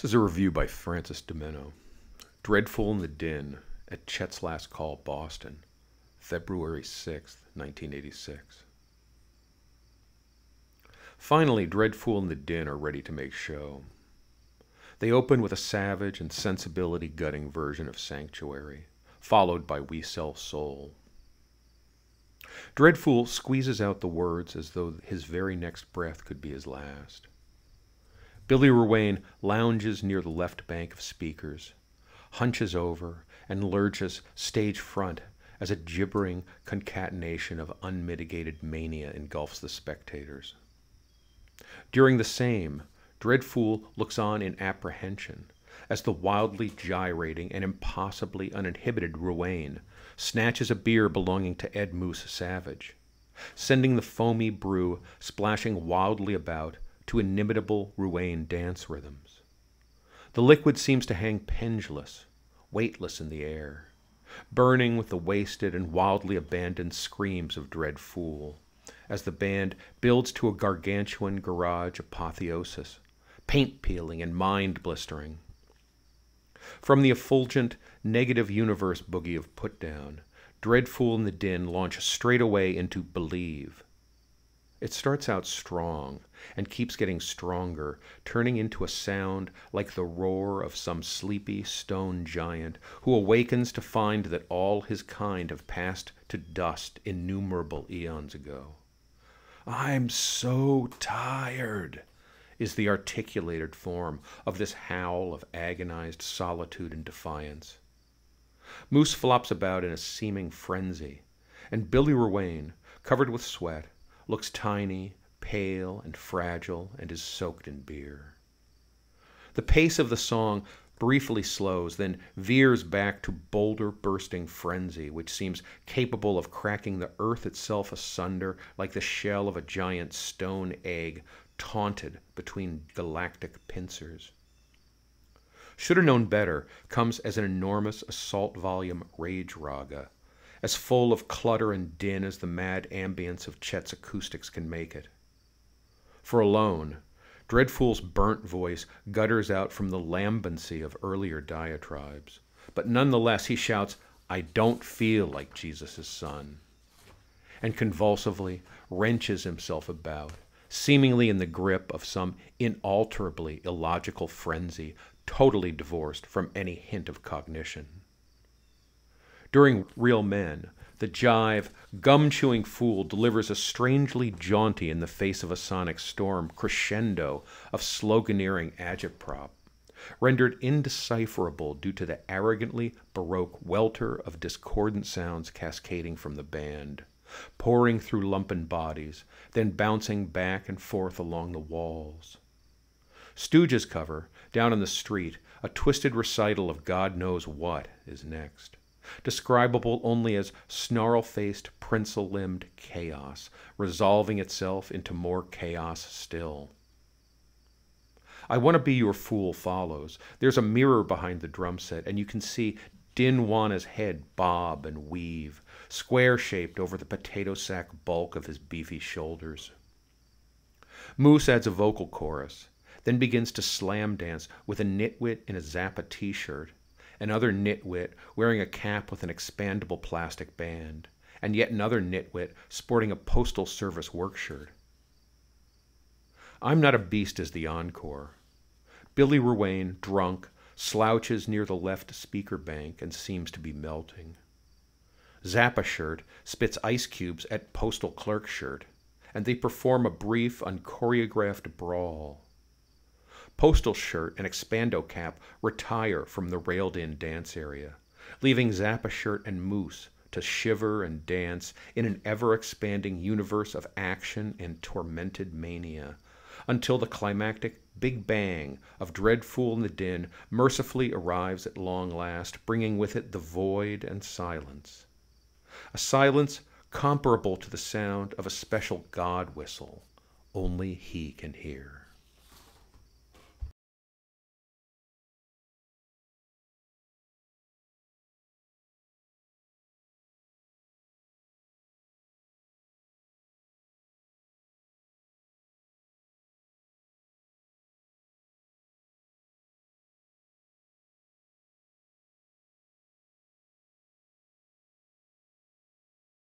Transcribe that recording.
This is a review by Francis DiMenno. Dreadful in the Din at Chet's Last Call, Boston, February 6, 1986. Finally, Dredd Foole and the Din are ready to make show. They open with a savage and sensibility gutting version of Sanctuary, followed by We Sell Soul. Dredd Foole squeezes out the words as though his very next breath could be his last. Billy Ruane lounges near the left bank of speakers, hunches over, and lurches stage front as a gibbering concatenation of unmitigated mania engulfs the spectators. During the same, Dredd Foole looks on in apprehension as the wildly gyrating and impossibly uninhibited Ruane snatches a beer belonging to Ed Moose Savage, sending the foamy brew splashing wildly about to inimitable Ruane dance rhythms. The liquid seems to hang pendulous, weightless in the air, burning with the wasted and wildly abandoned screams of Dredd Foole, as the band builds to a gargantuan garage apotheosis, paint peeling and mind blistering. From the effulgent, negative universe boogie of Putdown, Dredd Foole and the Din launch straight away into Believe, it starts out strong and keeps getting stronger, turning into a sound like the roar of some sleepy stone giant who awakens to find that all his kind have passed to dust innumerable eons ago. I'm so tired, is the articulated form of this howl of agonized solitude and defiance. Moose flops about in a seeming frenzy, and Billy Ruane, covered with sweat, looks tiny, pale, and fragile, and is soaked in beer. The pace of the song briefly slows, then veers back to boulder bursting frenzy, which seems capable of cracking the earth itself asunder like the shell of a giant stone egg taunted between galactic pincers. Should have known better comes as an enormous assault volume rage raga as full of clutter and din as the mad ambience of Chet's acoustics can make it. For alone, Dredd Foole's burnt voice gutters out from the lambency of earlier diatribes, but nonetheless he shouts, I don't feel like Jesus' son, and convulsively wrenches himself about, seemingly in the grip of some inalterably illogical frenzy, totally divorced from any hint of cognition. During Real Men, the jive, gum chewing fool delivers a strangely jaunty in the face of a sonic storm crescendo of sloganeering agitprop, rendered indecipherable due to the arrogantly baroque welter of discordant sounds cascading from the band, pouring through lumpen bodies, then bouncing back and forth along the walls. Stooges cover, down in the street, a twisted recital of God knows what is next describable only as snarl faced, pencil limbed chaos, resolving itself into more chaos still. I Want to Be Your Fool follows. There's a mirror behind the drum set, and you can see Din Wana's head bob and weave, square shaped over the potato sack bulk of his beefy shoulders. Moose adds a vocal chorus, then begins to slam dance with a nitwit in a Zappa t shirt another nitwit wearing a cap with an expandable plastic band, and yet another nitwit sporting a Postal Service work shirt. I'm Not a Beast as the encore. Billy Ruane, drunk, slouches near the left speaker bank and seems to be melting. Zappa shirt spits ice cubes at postal clerk shirt, and they perform a brief, unchoreographed brawl. Postal shirt and expando cap retire from the railed in dance area, leaving Zappa shirt and Moose to shiver and dance in an ever expanding universe of action and tormented mania until the climactic big bang of Dredd Foole and the Din mercifully arrives at long last, bringing with it the void and silence. A silence comparable to the sound of a special God whistle only he can hear.